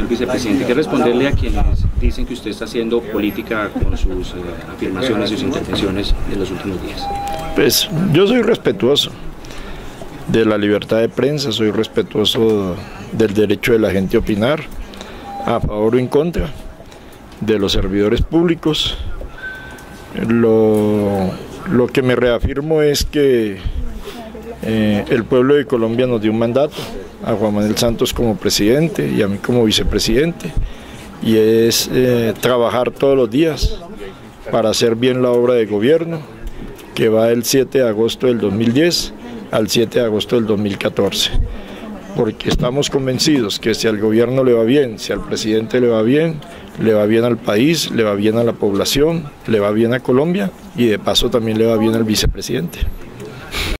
señor vicepresidente. ¿Qué responderle a quienes dicen que usted está haciendo política con sus eh, afirmaciones y sus intervenciones de los últimos días? Pues yo soy respetuoso de la libertad de prensa, soy respetuoso del derecho de la gente a opinar, a favor o en contra de los servidores públicos. Lo, lo que me reafirmo es que eh, el pueblo de Colombia nos dio un mandato a Juan Manuel Santos como presidente y a mí como vicepresidente y es eh, trabajar todos los días para hacer bien la obra de gobierno que va del 7 de agosto del 2010 al 7 de agosto del 2014 porque estamos convencidos que si al gobierno le va bien, si al presidente le va bien, le va bien al país, le va bien a la población, le va bien a Colombia y de paso también le va bien al vicepresidente.